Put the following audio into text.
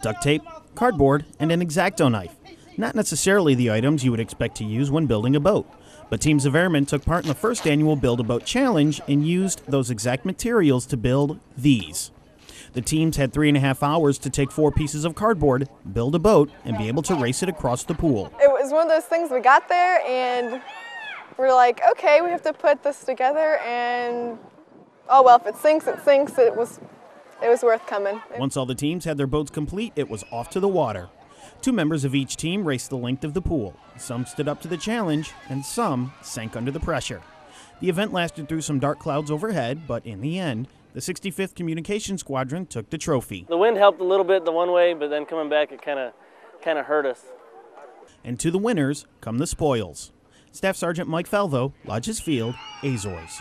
duct tape, cardboard, and an X-Acto knife. Not necessarily the items you would expect to use when building a boat. But teams of airmen took part in the first annual Build a Boat Challenge and used those exact materials to build these. The teams had three and a half hours to take four pieces of cardboard, build a boat, and be able to race it across the pool. It was one of those things we got there and we're like, okay, we have to put this together and oh well, if it sinks, it sinks. It was it was worth coming. Once all the teams had their boats complete, it was off to the water. Two members of each team raced the length of the pool. Some stood up to the challenge, and some sank under the pressure. The event lasted through some dark clouds overhead, but in the end, the 65th Communication Squadron took the trophy. The wind helped a little bit the one way, but then coming back, it kind of kind of hurt us. And to the winners come the spoils. Staff Sergeant Mike Falvo, Lajes Field, Azores.